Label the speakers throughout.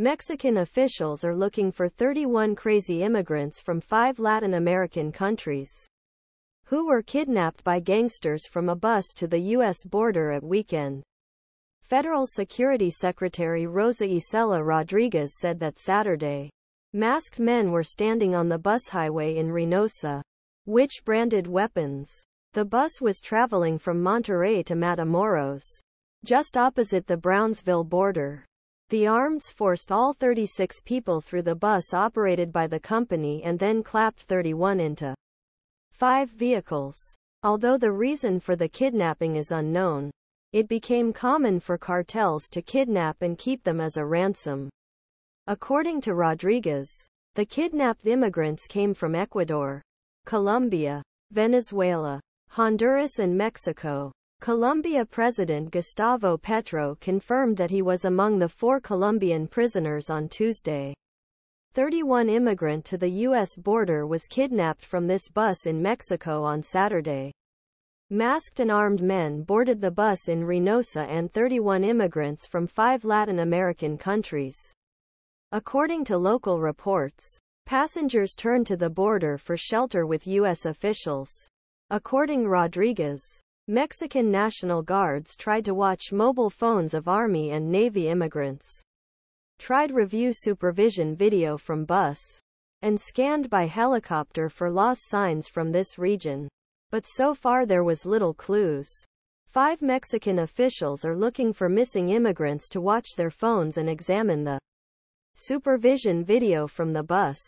Speaker 1: Mexican officials are looking for 31 crazy immigrants from five Latin American countries who were kidnapped by gangsters from a bus to the U.S. border at weekend. Federal Security Secretary Rosa Icela Rodriguez said that Saturday, masked men were standing on the bus highway in Reynosa, which branded weapons. The bus was traveling from Monterrey to Matamoros, just opposite the Brownsville border. The arms forced all 36 people through the bus operated by the company and then clapped 31 into five vehicles. Although the reason for the kidnapping is unknown, it became common for cartels to kidnap and keep them as a ransom. According to Rodriguez, the kidnapped immigrants came from Ecuador, Colombia, Venezuela, Honduras and Mexico. Colombia President Gustavo Petro confirmed that he was among the four Colombian prisoners on Tuesday. 31 immigrant to the U.S. border was kidnapped from this bus in Mexico on Saturday. Masked and armed men boarded the bus in Reynosa and 31 immigrants from five Latin American countries. According to local reports, passengers turned to the border for shelter with U.S. officials. According Rodriguez, Mexican National Guards tried to watch mobile phones of Army and Navy immigrants. Tried review supervision video from bus. And scanned by helicopter for lost signs from this region. But so far there was little clues. Five Mexican officials are looking for missing immigrants to watch their phones and examine the supervision video from the bus.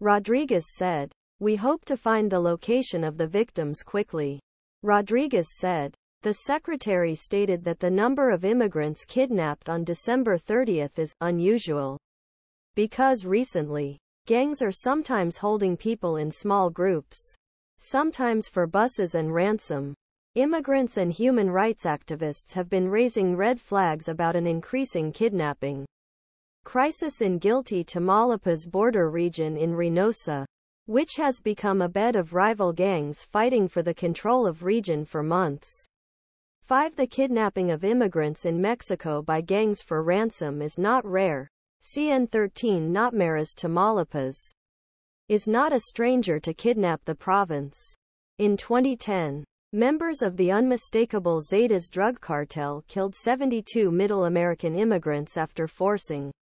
Speaker 1: Rodriguez said, We hope to find the location of the victims quickly. Rodriguez said, the secretary stated that the number of immigrants kidnapped on December 30 is unusual. Because recently, gangs are sometimes holding people in small groups sometimes for buses and ransom. Immigrants and human rights activists have been raising red flags about an increasing kidnapping crisis in guilty Tamaulipas border region in Reynosa, which has become a bed of rival gangs fighting for the control of region for months. 5. The kidnapping of immigrants in Mexico by gangs for ransom is not rare. CN 13 Notmaras Tamaulipas is not a stranger to kidnap the province. In 2010, members of the unmistakable Zetas drug cartel killed 72 Middle American immigrants after forcing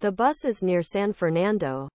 Speaker 1: the buses near San Fernando,